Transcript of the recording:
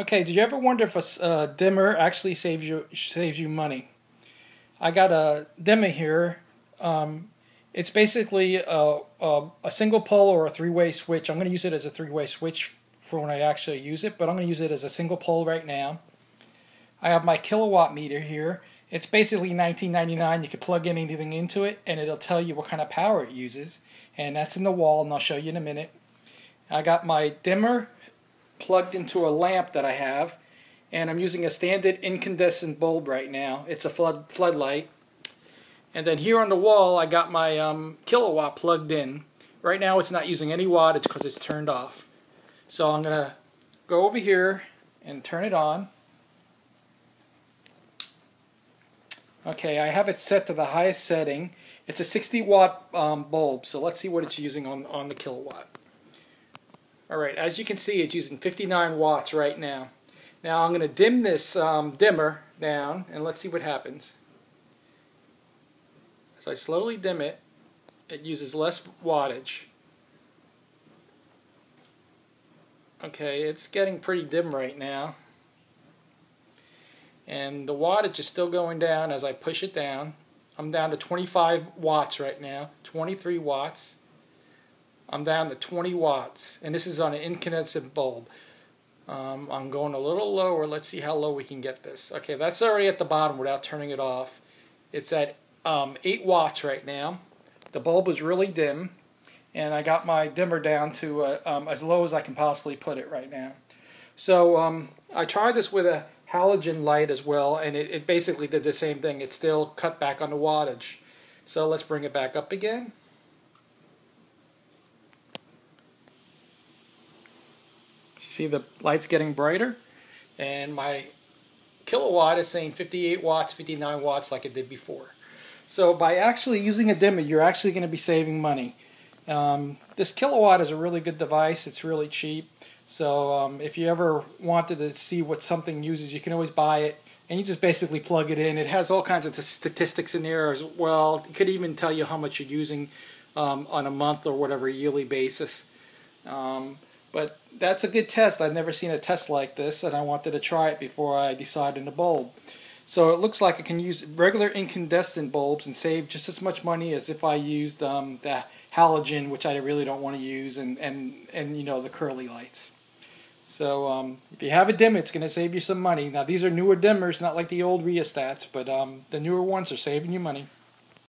Okay, did you ever wonder if a uh, dimmer actually saves you saves you money? I got a dimmer here. Um, it's basically a, a, a, single pole or a three-way switch. I'm going to use it as a three-way switch for when I actually use it, but I'm going to use it as a single pole right now. I have my Kill A Watt meter here. It's basically 19.99. You can plug in anything into it, and it'll tell you what kind of power it uses. And that's in the wall, and I'll show you in a minute. I got my dimmer plugged into a lamp that I have and I'm using a standard incandescent bulb right now. It's a flood floodlight. And then here on the wall I got my um, Kill A Watt plugged in. Right now it's not using any wattage because it's turned off. So I'm going to go over here and turn it on. Okay, I have it set to the highest setting. It's a 60 watt um, bulb, so let's see what it's using on, on the Kill A Watt. Alright, as you can see, it's using 59 watts right now. Now I'm going to dim this um, dimmer down, and let's see what happens. As I slowly dim it, it uses less wattage. Okay, it's getting pretty dim right now. And the wattage is still going down as I push it down. I'm down to 25 watts right now, 23 watts. I'm down to 20 watts, and this is on an incandescent bulb. Um, I'm going a little lower. Let's see how low we can get this. Okay, that's already at the bottom without turning it off. It's at um, 8 watts right now. The bulb is really dim, and I got my dimmer down to uh, um, as low as I can possibly put it right now. So um, I tried this with a halogen light as well, and it, it basically did the same thing. It still cut back on the wattage. So let's bring it back up again. See the lights getting brighter? And my Kill A Watt is saying 58 watts 59 watts like it did before. So by actually using a dimmer you're actually going to be saving money. Um, this Kill A Watt is a really good device. It's really cheap. So um, if you ever wanted to see what something uses you can always buy it. And you just basically plug it in. It has all kinds of statistics in there as well. It could even tell you how much you're using um, on a month or whatever yearly basis. Um, but that's a good test. I've never seen a test like this, and I wanted to try it before I decided on the bulb. So it looks like I can use regular incandescent bulbs and save just as much money as if I used um, the halogen, which I really don't want to use, and, and, and you know the curly lights. So um, if you have a dimmer, it's going to save you some money. Now these are newer dimmers, not like the old rheostats, but um, the newer ones are saving you money.